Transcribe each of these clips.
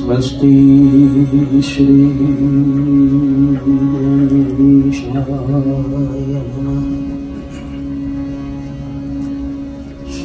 स्वस्ति श्री श्री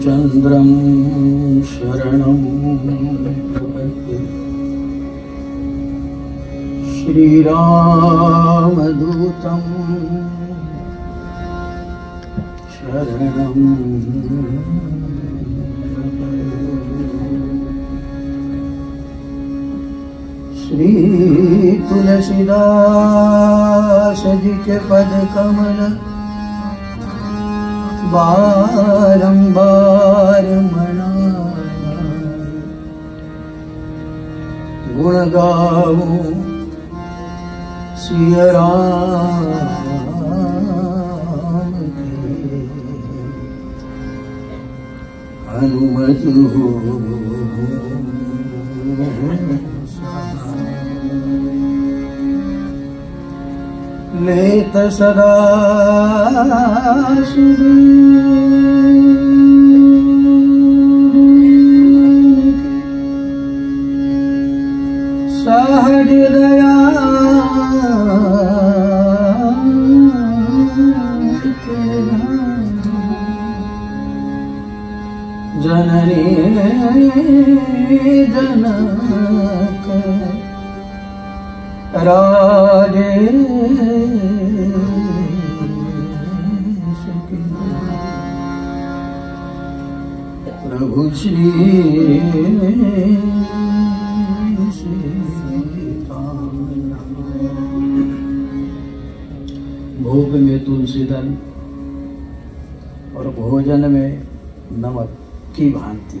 चन्द्रं शरणं श्रीरामदूतम् श्रीतुलसीदासदिकपदकमल बारंबार मनाया गुण गाऊं सिय राम के हनुमत हो। लेत सदा सहृदया जननी जनक राजे प्रभु श्री भोग में तुलसी दल और भोजन में नमक की भांति।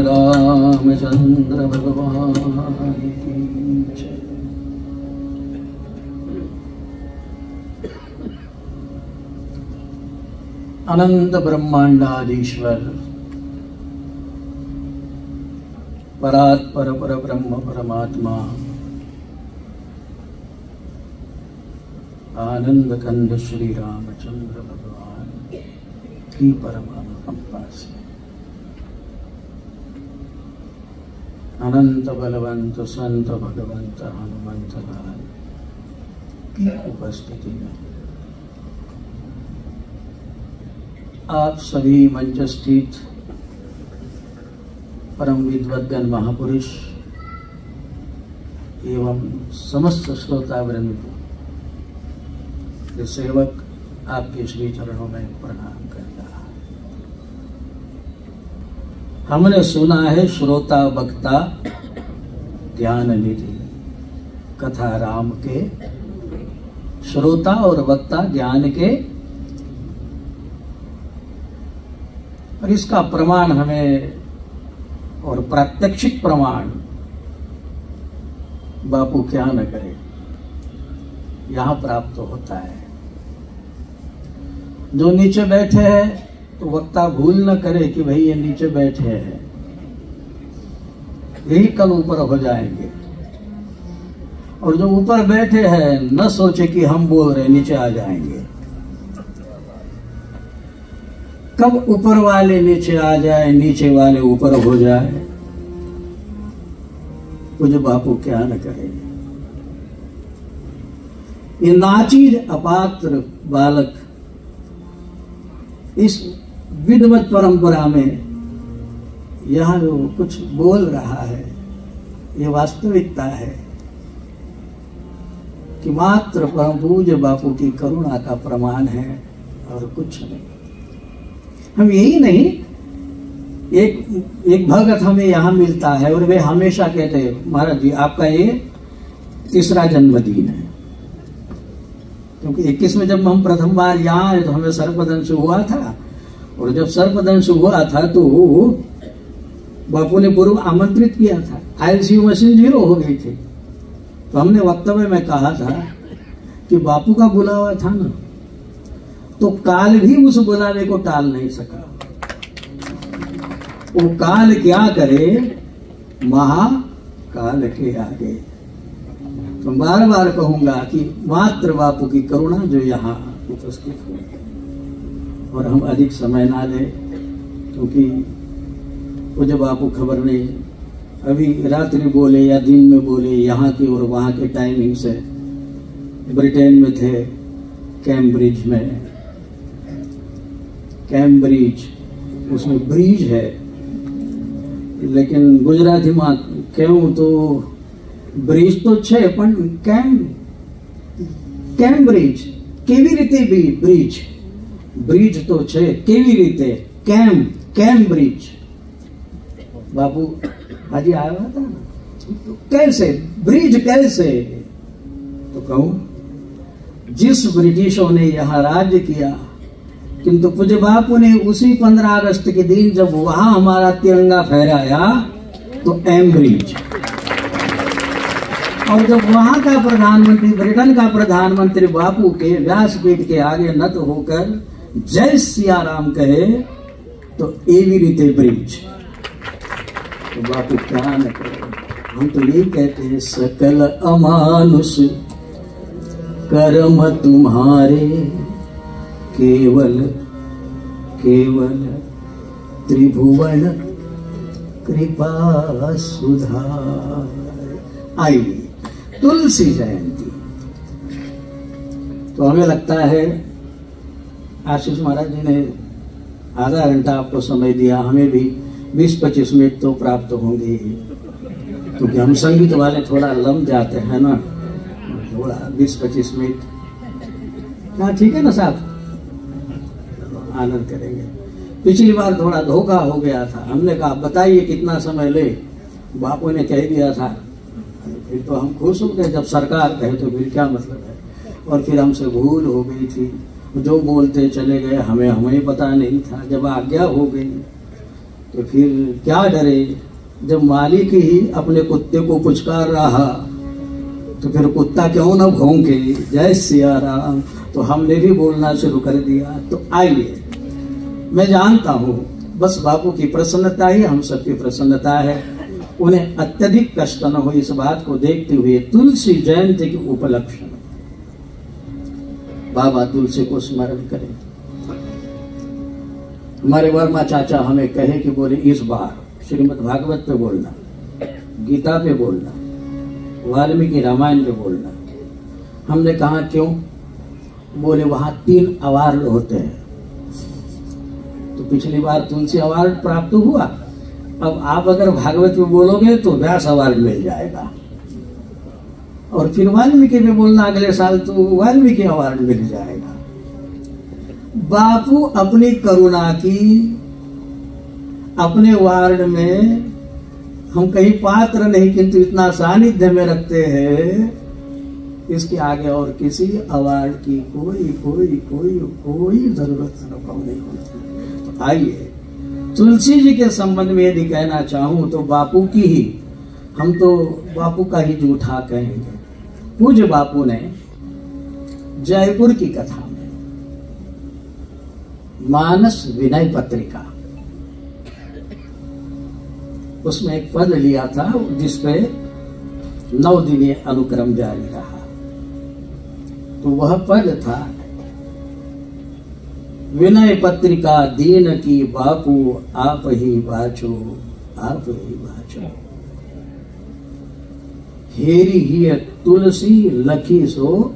रामचंद्र भगवान अनंत ब्रह्मांडाधीश्वर, परात्पर पर ब्रह्म परमात्मा आनंद कंद श्री रामचंद्र भगवान की परम अनुकंपा से अनंत बलवंत संत भगवंत हनुमंत लाल की उपस्थिति में आप सभी मंच स्थित परम विद्वद्गन महापुरुष एवं समस्त श्रोतावृंद के सेवक आपके श्री चरणों में प्रणाम करता हमने सुना है श्रोता वक्ता ज्ञान निधि। कथा राम के श्रोता और वक्ता ज्ञान के। और इसका प्रमाण हमें और प्रात्यक्षिक प्रमाण बापू क्या न करे, यहाँ प्राप्त होता है। जो नीचे बैठे हैं तो वक्ता भूल न करे कि भाई ये नीचे बैठे हैं। यही कल ऊपर हो जाएँगे। और जो ऊपर बैठे हैं, न सोचे कि हम बोल रहे नीचे आ जाएँगे। कब ऊपर वाले नीचे आ जाए, नीचे वाले ऊपर हो जाए, कुछ बापू क्या न करेंगे ये नाचीज अपात्र बालक इस विधवत परंपरा में यह जो कुछ बोल रहा है, ये वास्तविकता है कि मात्र परम पूज्य बापू की करुणा का प्रमाण है और कुछ नहीं। हम यही नहीं, एक एक भगत हमें यहाँ मिलता है और वे हमेशा कहते हैं, महाराज जी, आपका ये तीसरा जन्मदिन है। क्योंकि इक्कीस में जब हम प्रथम बार यहाँ आए तो हमें सर्पदंश हुआ था और जब सर्पदंश हुआ था तो बापू ने पूर्व आमंत्रित किया था। आईएलसीयू मशीन ज़ीरो हो गई थी। तो हमने वक्तव्य में कहा था कि बापू का बुलावा था ना तो काल भी उस बुलावे को टाल नहीं सका। वो काल क्या करे? महाकाल के आगे। तो बार बार कहूँगा कि मात्र बापू की करुणा जो यहाँ उपस्थित हुई। और हम अधिक समय ना ले क्योंकि पूज्य बापू खबर नहीं अभी रात्रि बोले या दिन में बोले यहाँ की और वहाँ के टाइमिंग से ब्रिटेन में थे कैम्ब्रिज में कैम्ब्रिज उसमें ब्रिज है लेकिन गुजराती में कहूँ तो બ્રિજ તો છે પણ કેમ કેમ બ્રિજ કેવી રીતે બી બ્રિજ બ્રિજ તો છે કેવી રીતે કેમ કેમ બ્રિજ બાપુ આજે આવ્યા હતા ને तो कैसे ब्रिज कैसे तो कहूं जिस ब्रिटिशों ने यहाँ राज्य किया किंतु पूज्य बापू ने उसी पंद्रह अगस्त के दिन जब वहां हमारा तिरंगा फहराया तो एम ब्रिज और जब वहां का प्रधानमंत्री ब्रिटेन का प्रधानमंत्री बापू के व्यासपीठ के आगे नत होकर जय राम कहे तो एवी रीते ब्रिज। तो बापू क्या न करे। हम तो यही कहते हैं, सकल अमानुष, कर्म तुम्हारे, केवल केवल त्रिभुवन कृपा सुधार। आइए, तुलसी जयंती। तो हमें लगता है आशीष महाराज जी ने आधा घंटा आपको समय दिया, हमें भी 20-25 मिनट तो प्राप्त होंगे। ही क्योंकि हम संगीत वाले थोड़ा लम जाते हैं ना, थोड़ा 20-25 मिनट। हाँ ठीक है ना साहब? आनंद करेंगे। पिछली बार थोड़ा धोखा हो गया था। हमने कहा, बताइए कितना समय ले? बापू ने कह दिया था, फिर तो हम खुश हो गए। जब सरकार कहे तो फिर क्या मतलब है? और फिर हमसे भूल हो गई थी। जो बोलते चले गए। हमें हमें पता नहीं था जब आज्ञा हो गई। तो फिर क्या डरे? जब मालिक ही अपने कुत्ते को पुचकार रहा तो फिर कुत्ता क्यों ना भौंके? जय सिया राम तो हमने भी बोलना शुरू कर दिया। तो आइए, मैं जानता हूँ, बस बापू की प्रसन्नता ही हम सबकी प्रसन्नता है। उन्हें अत्यधिक कष्ट न हो इस बात को देखते हुए तुलसी जयंती के उपलक्ष्य में बाबा तुलसी को स्मरण करें। हमारे वर्मा चाचा हमें कहे कि बोले, इस बार श्रीमद भागवत पे बोलना, गीता पे बोलना, वाल्मीकि रामायण पे बोलना। हमने कहा, क्यों? बोले, वहाँ तीन अवार्ड होते हैं। तो पिछली बार तुलसी अवार्ड प्राप्त हुआ। अब आप अगर भागवत में बोलोगे तो व्यास अवार्ड मिल जाएगा। और फिर वाल्मीकि में बोलना अगले साल तो वाल्मीकि अवार्ड मिल जाएगा। बापू अपनी करुणा की, अपने वार्ड में हम कहीं पात्र नहीं, किंतु इतना सानिध्य में रखते हैं, इसके आगे और किसी अवार्ड की कोई कोई कोई कोई ज़रूरत अनुभव नहीं होती। तो आइए, तुलसी जी के संबंध में यदि कहना चाहूँ तो बापू की ही, हम तो बापू का ही जूठा कहेंगे। पूज्य बापू ने जयपुर की कथा में मानस विनय पत्रिका उसमें एक पद लिया था जिसपे नौ दिन अनुक्रम जारी रहा। तो वह पद था, विनय पत्रिका दीन की बापू आप ही बाचो, आप ही बाचो। हेरी ही तुलसी, लखी सो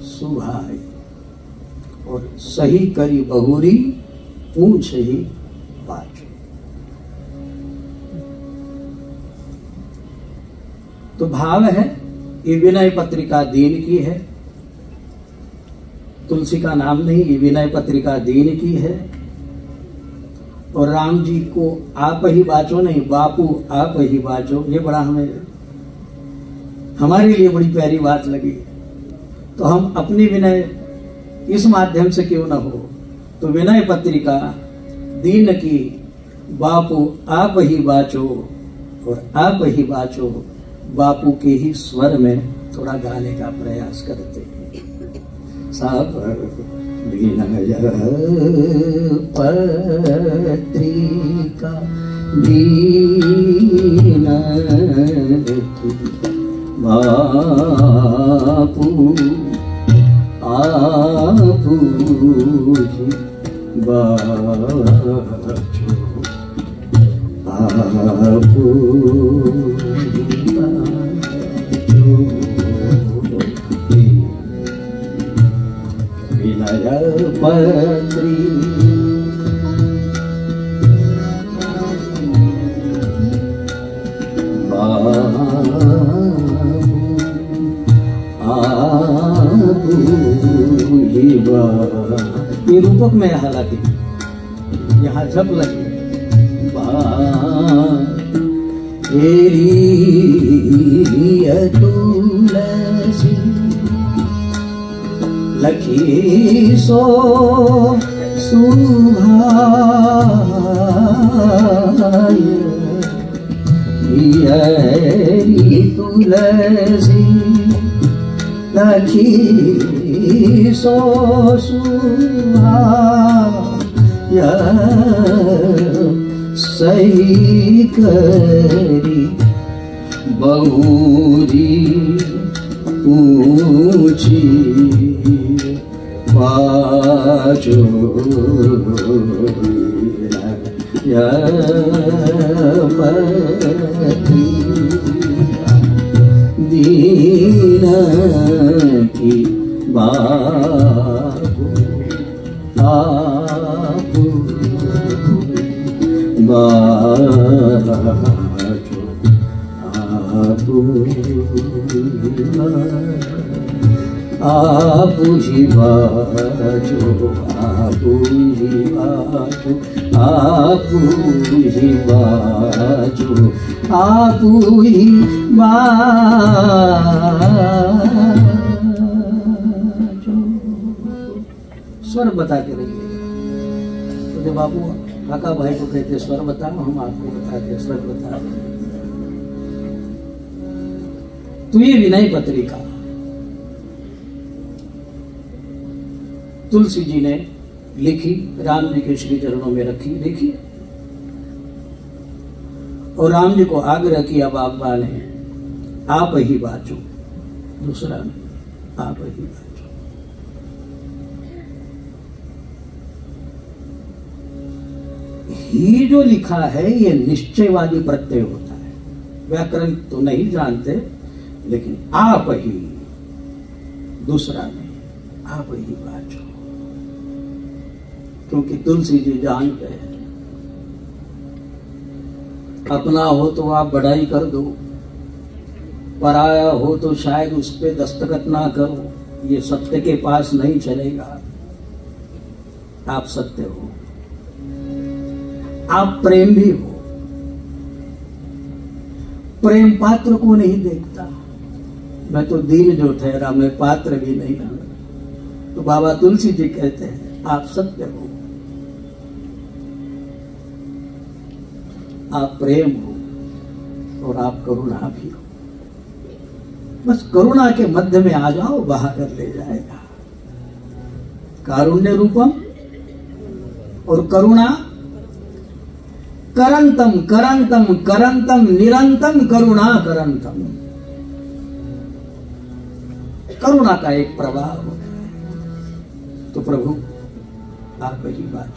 सुभाई। और सही करी बहुरी, पूछ ही बाचो तो भाव है, ये विनय पत्रिका दीन की है। तुलसी का नाम नहीं, ये विनय पत्रिका दीन की है। और राम जी को आप ही बाचो नहीं, बापू आप ही बाचो, ये बड़ा हमें हमारे लिए बड़ी प्यारी बात लगी। तो हम अपनी विनय इस माध्यम से क्यों न हो? तो विनय पत्रिका, दीन की, बापू आप ही बाचो और आप ही बाचो, बापू के ही स्वर में थोड़ा गाने का प्रयास करते हैं। पत्रिका, दीन बापू आपू बाचो आपू विनय ये रूपक में हालाँकि यहाँ जब लगे तुलसी लखी सो हरी तुलसी लखी सो सुभाय सही करी बहुरी पूछी बाजो दीन ही बाजो ही बाजो ही बाजो ही बाजो स्वर बता के रहिए। तो जब बापू काका भाई को कहते स्वर बताओ, हम आपको बताते स्वर बता रहे हैं। तो ये विनय पत्रिका। तुलसी जी ने लिखी, राम जी के श्री चरणों में रखी, देखी। और राम जी को आग्रह किया बाबा ने आप ही बाचो दूसरा नहीं, आप ही बाचो ही जो लिखा है, ये निश्चयवादी प्रत्यय होता है। व्याकरण तो नहीं जानते, लेकिन आप ही, दूसरा नहीं, आप ही बाचो क्योंकि तुलसी जी जानते हैं। अपना हो तो आप बढ़ाई कर दो, पराया हो तो शायद उस पर दस्तखत ना करो, ये सत्य के पास नहीं चलेगा। आप सत्य हो। आप प्रेम भी हो। प्रेम पात्र को नहीं देखता। मैं तो दीन जो ठहरा, मैं पात्र भी नहीं हूँ। तो बाबा तुलसी जी कहते हैं, आप सत्य हो। आप प्रेम हो और आप करुणा भी हो। बस करुणा के मध्य में आ जाओ बहाकर ले जाएगा। कारुण्य रूपम और करुणा करंतम करंतम करंतम, निरंतम करुणा करंतम। करुणा का एक प्रभाव तो प्रभु, आप ही बात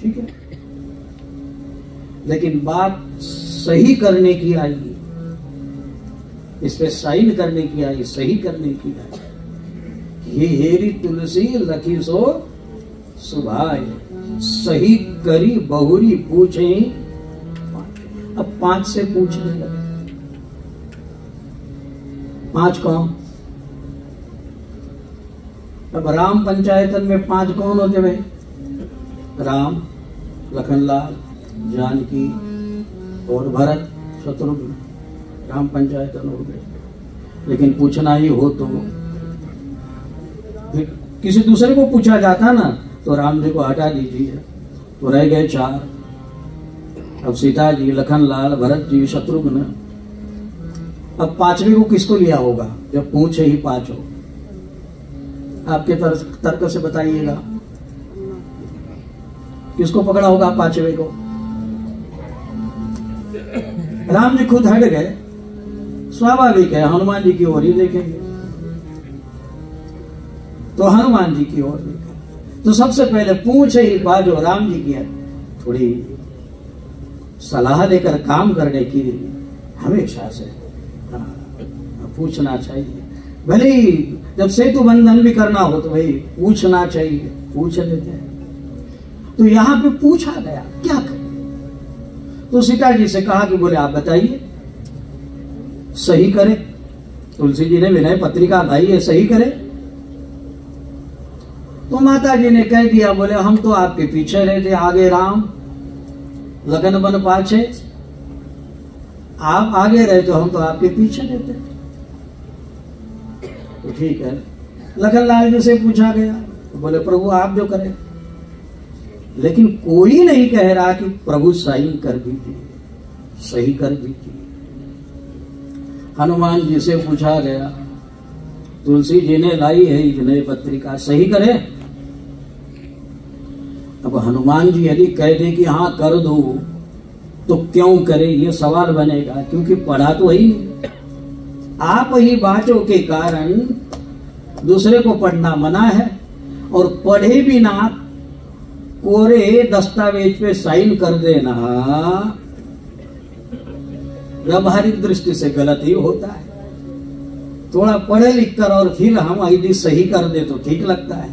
ठीक है? लेकिन बात सही करने की आई इस पे साइन करने की आई, सही करने की आई। ये हेरी तुलसी लखी सो सुभाय। सही करी बहुरी पूछे अब पाँच से पूछने लगे। पाँच कौन? अब राम पंचायतन में पाँच कौन होते भाई? राम, लखनलाल जानकी और भरत शत्रुघ्न राम पंचायतन हो गए लेकिन पूछना ही हो तो फिर किसी दूसरे को पूछा जाता ना तो राम जी को हटा दीजिए। तो रह गए चार। अब सीता जी लखन लाल भरत जी, शत्रुघ्न। अब पांचवी को किसको लिया होगा? जब पूछे ही पाँच। हो आपके तर्क से बताइएगा। किसको पकड़ा होगा पांचवे को? राम जी खुद हट गए। स्वाभाविक है हनुमान जी की ओर ही देखेंगे। तो हनुमान जी की ओर देखें तो सबसे पहले पूछे ही बाजो राम जी की थोड़ी सलाह लेकर काम करने की हमेशा से हाँ, पूछना चाहिए। भले ही जब सेतु बंधन भी करना हो तो भाई पूछना चाहिए पूछ लेते हैं। तो यहाँ पे पूछा गया क्या करें तो सीता जी से कहा कि बोले, आप बताइए, सही करे। तुलसी जी ने विनय पत्रिका भाई, ये सही करे? तो माता जी ने कह दिया, बोले, हम तो आपके पीछे रहते आगे राम, लगन बन पाछे। आप आगे रहे तो हम तो आपके पीछे रहते। तो ठीक है लगन लाल जी से पूछा गया तो बोले, प्रभु, आप जो करें। लेकिन कोई नहीं कह रहा कि प्रभु सही कर दीजिए सही कर दीजिए हनुमान जी से पूछा गया, तुलसी जी ने लाई है इतने पत्रिका, सही करे? अब हनुमान जी यदि कह दे कि हाँ कर दो तो क्यों करे? ये सवाल बनेगा, क्योंकि पढ़ा तो वही आप ही बातों के कारण दूसरे को पढ़ना मना है, और पढ़े भी ना कोरे दस्तावेज़ पे साइन कर देना। व्यवहारिक दृष्टि से गलत ही होता है। थोड़ा पढ़े लिख कर और फिर हम यदि सही कर दे तो ठीक लगता है।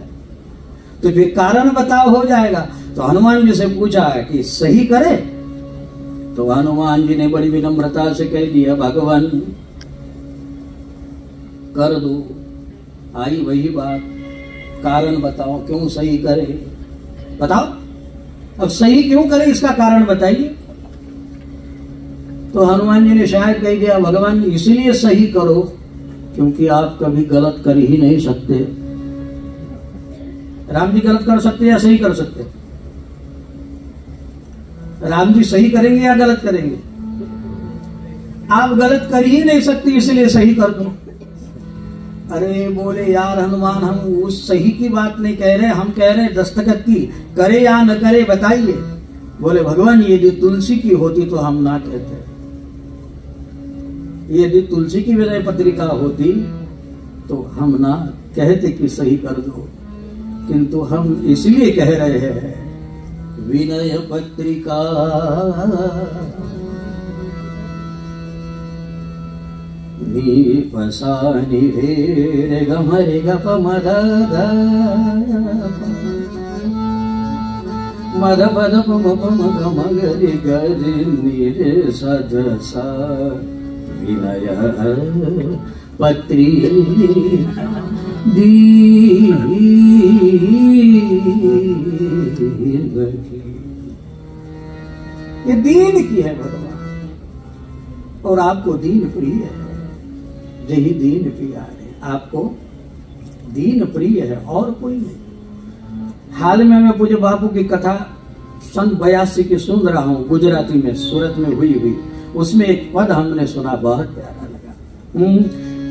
तो फिर कारण बताओ हो जाएगा। तो हनुमान जी से पूछा है कि सही करे? तो हनुमान जी ने बड़ी विनम्रता से कह दिया, भगवान, कर दो। आई वही बात। कारण बताओ क्यों सही करे? बताओ। अब सही क्यों करे, इसका कारण बताइए। तो हनुमान जी ने शायद कह दिया, भगवान, इसलिए सही करो, क्योंकि आप कभी गलत कर ही नहीं सकते। राम जी गलत कर सकते या सही कर सकते? राम जी सही करेंगे या गलत करेंगे? आप गलत कर ही नहीं सकते, इसलिए सही कर दो। अरे बोले यार हनुमान, हम उस सही की बात नहीं कह रहे, हम कह रहे दस्तखत की। करे या न करे, बताइए। बोले, भगवान, ये जो तुलसी की होती तो हम ना कहते। यदि तुलसी की विनय पत्रिका होती तो हम ना कहते कि सही कर दो। किंतु हम इसलिए कह रहे हैं, विनय पत्रिका नी पसा नि रे मद मद रि ग रि नि रे स विनय पत्री दी ये दीन की है भगवान। और आपको दीन प्रिय है। यही दीन प्रिया है। आपको दीन प्रिय है, और कोई नहीं। हाल में मैं पूज्य बापू की कथा सन बयासी की सुन रहा हूँ, गुजराती में, सूरत में हुई हुई। उसमें एक पद हमने सुना, बहुत प्यारा लगा।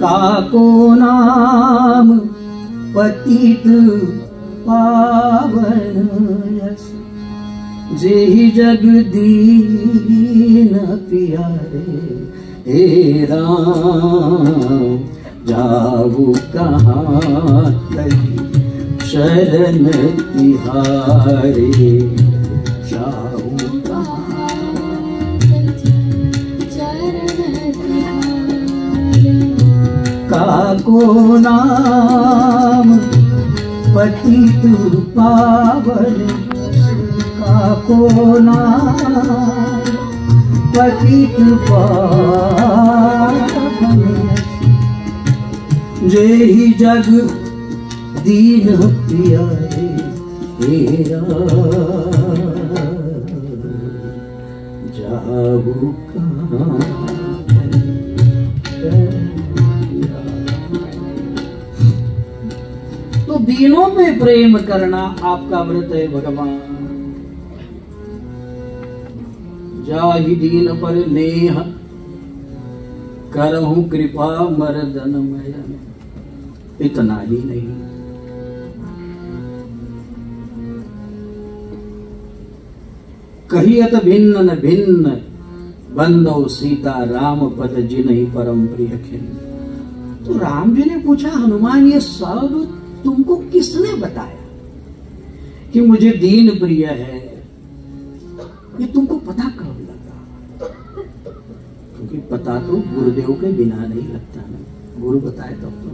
काको नाम पतित पावन जे ही जग दीन प्यारे हे राम जाऊ कहाँ शरण तिहारे जाऊ काको नाम पतित पावन काको नाम पतित जे ही जग दीन जाऊ तो दीनों पे प्रेम करना आपका व्रत है भगवान। दीन पर नेह। करहूं कृपा मरदन मयन। इतना ही नहीं। कहियत भिन्न न भिन्न, बंदो सीता राम पद जिन ही परम प्रिय खिन्न। तो राम जी ने पूछा, हनुमान, ये सब तुमको किसने बताया कि मुझे दीन प्रिय है? ये तुमको पता कब लगा पता तो गुरुदेव के बिना नहीं लगता ना गुरु बताए तब तो।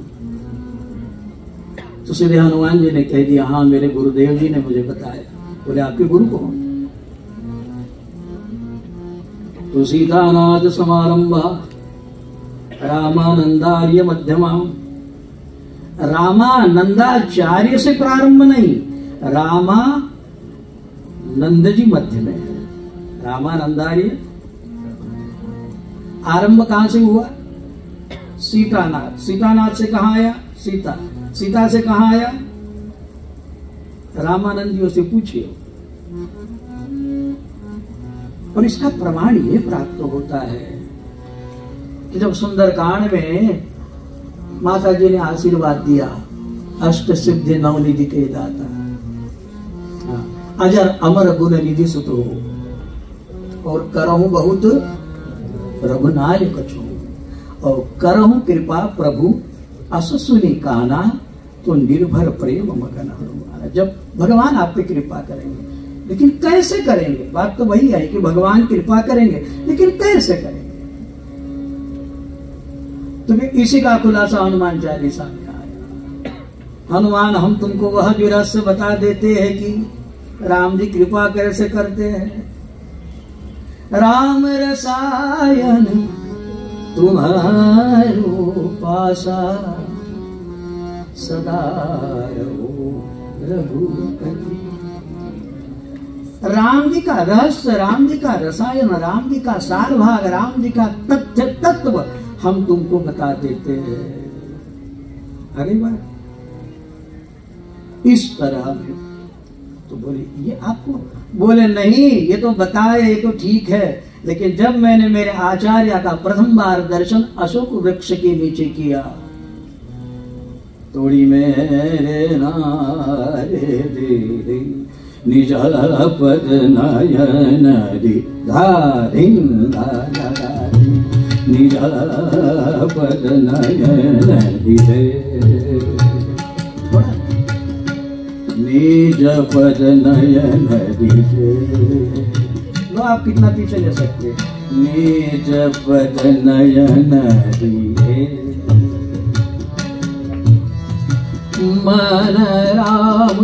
तो सीधे हनुमान जी ने कह दिया हाँ मेरे गुरुदेव जी ने मुझे बताया। बोले, आपके गुरु कौन? तो सीतानाथ समारंभ, रामानंदार्य मध्यमा। रामानंदाचार्य से प्रारंभ नहीं, रामा नंद जी मध्य में रामानंदार्य आरंभ कहाँ से हुआ? सीतानाथ सीतानाथ से कहा आया? सीता। सीता से कहा आया? रामानंद जी से पूछिए। और इसका प्रमाण ये प्राप्त होता है कि जब सुंदरकांड में माता जी ने आशीर्वाद दिया अष्ट सिद्धि नवनिधि के दाता। हाँ, अजर अमर गुण निधि सुतो। और करहूं बहुत रघुनायक छो और करहूं कृपा प्रभु असुनी काना तो निर्भर प्रेम मगन हनुमान। जब भगवान आप पे कृपा करेंगे, लेकिन कैसे करेंगे? बात तो वही है कि भगवान कृपा करेंगे, लेकिन कैसे करेंगे? तो फिर इसी का खुलासा हनुमान चालीसा में आया। हनुमान, हम तुमको वह भी रहस्य बता देते हैं कि राम जी कृपा कैसे करते हैं? राम रसायन तुम्हारो पासा सदा रहो रघुपति राम जी का रहस्य, राम जी का रसायन, राम जी का सार भाग राम जी का तथ्य, तत्व हम तुमको बता देते हैं। अरे बात इस तरह में तो बोले, ये आपको बोले, नहीं, ये तो बताए, ये तो ठीक है। लेकिन जब मैंने मेरे आचार्य का प्रथम बार दर्शन अशोक वृक्ष के नीचे किया, तोड़ी मेरे नारे पद नयन रि, धारिं, धारि निज पद नयन रि निज पद नयन लो आप कितना पीछे जा सकते निज पद नयन मन राम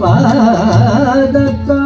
पाद कमालीन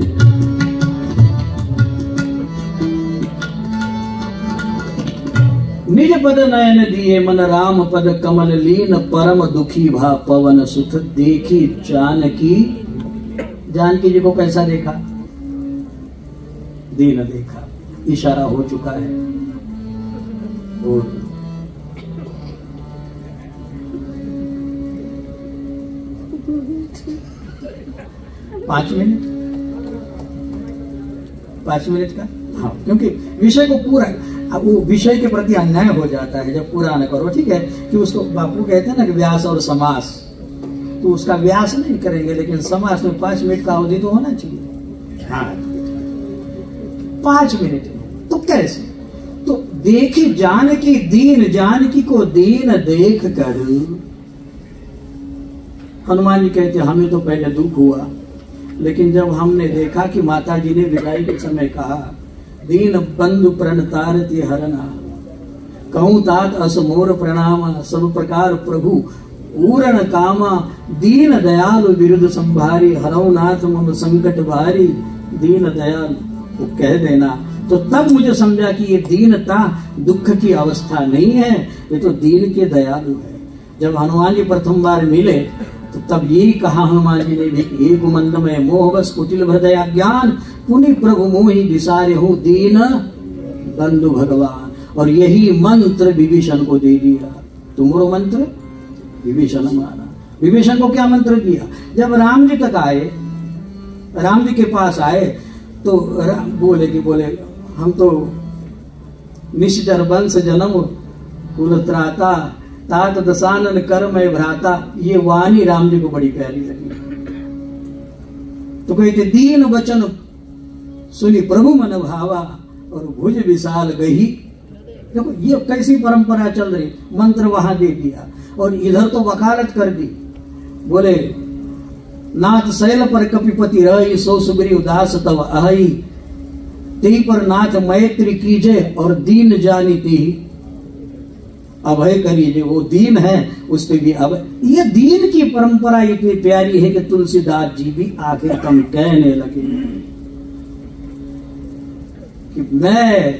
निज पद नयन दिए मन राम पद कमल लीन परम दुखी भा पवन सुख देखी जानकी। जानकी जी को कैसा देखा? दीन देखा। इशारा हो चुका है। और पाँच मिनट? पाँच मिनट का? हाँ क्योंकि विषय को पूरा अब वो विषय के प्रति अन्याय हो जाता है जब पूरा न करो ठीक है कि उसको बापू कहते हैं ना कि व्यास और समास। तो उसका व्यास नहीं करेंगे लेकिन समास में पाँच मिनट का अवधि तो होना चाहिए। हाँ। पाँच मिनट तो कैसे? तो देखी जानकी दीन जानकी को दीन देख कर हनुमान जी कहते हमें तो पहले दुख हुआ लेकिन जब हमने देखा कि माता जी ने विदाई के समय कहा दीन बंधु प्रणतारति हरना कहूँ तात असमोर प्रणाम, सब प्रकार प्रभु। पूर्ण कामा, दीन दयालु विरुद्ध संभारी। हरौ नाथ मम संकट भारी, दीन दयालु। को कह देना तो तब मुझे समझा कि ये दीनता दुख की अवस्था नहीं है, ये तो दीन के दयालु है। जब हनुमान जी प्रथम बार मिले तो तब यही कहा हनुमान जी ने भी एक मंद में मोह बस कुटिल हृदय ज्ञान पुनि प्रभु मोहि विसारे हूँ दीन बंधु भगवान। और यही मंत्र विभीषण को दे दिया। तुमरो मंत्र, विभीषण माना। विभीषण को क्या मंत्र दिया? जब राम जी तक आए, राम जी के पास आए तो राम बोले कि, बोले, हम तो निश्चर वंश जन्म कुल त्राता तात दसानन कर मैं भ्राता। ये वाणी राम जी को बड़ी प्यारी लगी। तो कहते, दीन वचन सुनी प्रभु मन भावा और भुज विशाल गही। देखो, ये कैसी परंपरा चल रही। मंत्र वहाँ दे दिया और इधर तो वकालत कर दी। बोले, नाथ शैल पर कपिपति रही, सो सुग्री उदास तब अहि ती पर नाथ मैत्री कीजे और दीन जानी ती अभय करिए वो दीन है, उस पर भी अब ये दीन की परंपरा इतनी प्यारी है कि तुलसीदास जी भी आखिर कम कहने लगे। कि मैं,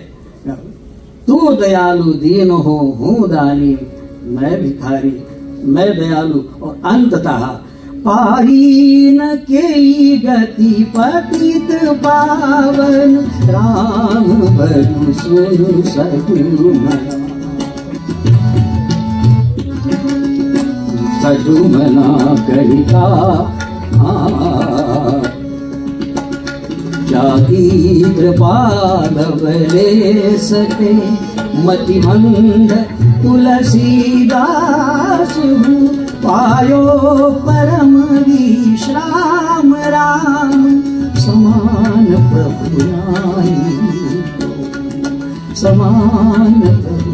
तू दयालु दीन हो, हूँ दानी, मैं भिखारी, मैं दयालु, और अंततः पाही न के गति पतित पावन, राम बनु सुनु सदुमना सदुमना गृहिता जागीद्र पाद मतिमन्दलसीदासु पायो परम विश्राम राम। समान प्रभु समान प्रभु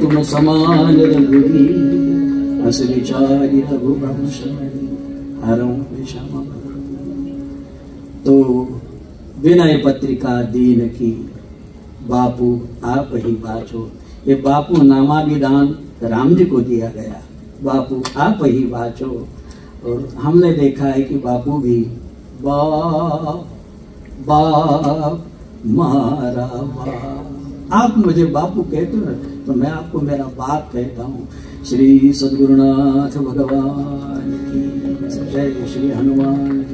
तुम समान रघुवंश हरऊं विषम तो विनय पत्रिका दीन की बापू, आप ही बाचो। ये बापू नामाभिदान राम जी को दिया गया। बापू, आप ही बाचो। और हमने देखा है कि बापू भी बाप बाप मारा बाप आप मुझे बापू कहते हो तो मैं आपको मेरा बाप कहता हूँ। श्री सदगुरुनाथ भगवान की जय, श्री हनुमान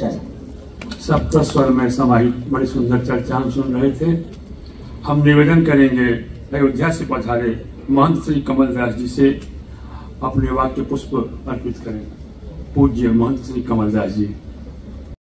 जय सप्त स्वर में समाहित बड़ी सुंदर चर्चा हम सुन रहे थे। हम निवेदन करेंगे अयोध्या से पधारे, महंत श्री कमल दास जी से अपने वाक्य पुष्प अर्पित करें। पूज्य महंत श्री कमल दास जी